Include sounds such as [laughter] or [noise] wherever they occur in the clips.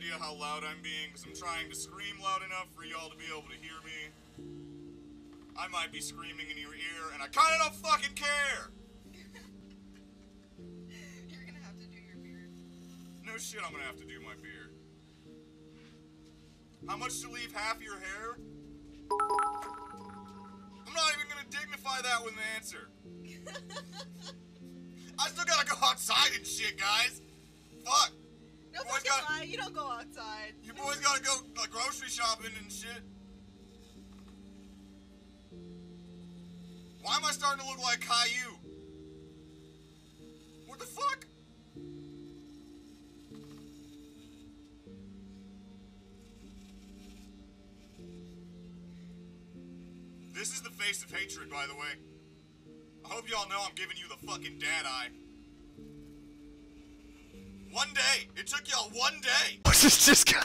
idea how loud I'm being because I'm trying to scream loud enough for y'all to be able to hear me. I might be screaming in your ear, and I kind of don't fucking care. [laughs] You're gonna have to do your beard. No shit, I'm gonna have to do my beard. How much to leave half your hair? I'm not even gonna dignify that with an answer. [laughs] I still gotta go outside and shit, guys. Fuck. Boys got- lie, you don't go outside. You boys gotta go like grocery shopping and shit. Why am I starting to look like Caillou? What the fuck? This is the face of hatred, by the way. I hope y'all know I'm giving you the fucking dad eye. One day! It took y'all one day! [laughs] Just, just [laughs]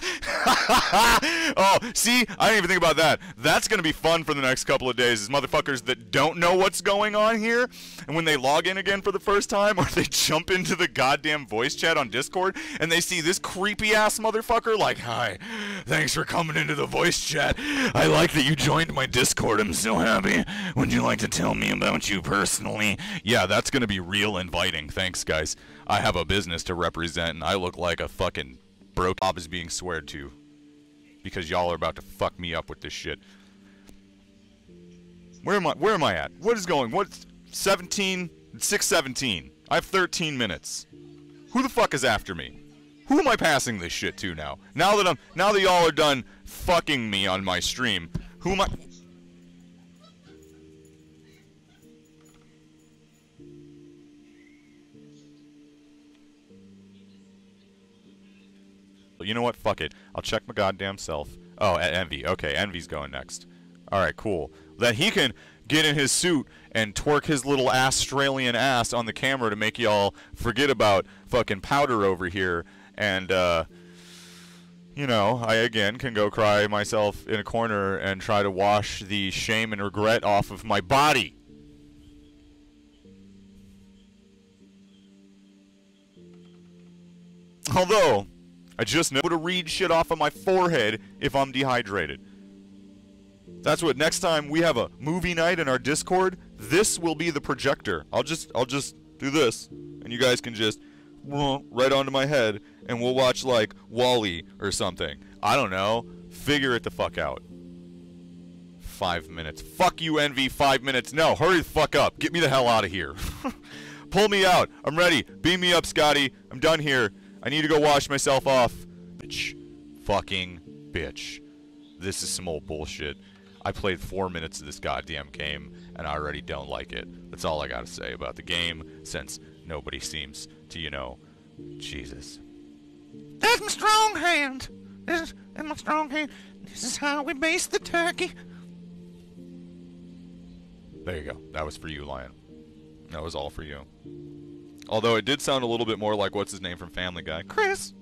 oh, see, I didn't even think about that. That's gonna be fun for the next couple of days. Is motherfuckers that don't know what's going on here, and when they log in again for the first time, [laughs] or they jump into the goddamn voice chat on Discord, and they see this creepy ass motherfucker like, "Hi, thanks for coming into the voice chat. I like that you joined my Discord. I'm so happy. Would you like to tell me about you personally?" Yeah, that's gonna be real inviting. Thanks, guys. I have a business to represent, and I look like a fucking broke op is being sweared to because y'all are about to fuck me up with this shit. Where am I? Where am I at? What is going? What? 17, 617. I have 13 minutes. Who the fuck is after me? Who am I passing this shit to now? Now that I'm now that y'all are done fucking me on my stream, who am I? You know what? Fuck it. I'll check my goddamn self. Oh, at Envy. Okay, Envy's going next. Alright, cool. Then he can get in his suit and twerk his little Australian ass on the camera to make y'all forget about fucking powder over here. And, uh, you know, I again can go cry myself in a corner and try to wash the shame and regret off of my body. Although, I just know to read shit off of my forehead if I'm dehydrated. That's what next time we have a movie night in our Discord, this will be the projector. I'll just I'll just do this and you guys can just right onto my head and we'll watch like WALL-E or something. I don't know. Figure it the fuck out. 5 minutes. Fuck you Envy 5 minutes. No, hurry the fuck up. Get me the hell out of here. [laughs] Pull me out. I'm ready. Beam me up, Scotty. I'm done here. I need to go wash myself off. Bitch. Fucking bitch. This is some old bullshit. I played four minutes of this goddamn game, and I already don't like it. That's all I gotta say about the game, since nobody seems to, you know, Jesus. That's my strong hand. This is that's my strong hand. This is how we baste the turkey. There you go. That was for you, Lion. That was all for you. Although it did sound a little bit more like what's his name from Family Guy. Chris.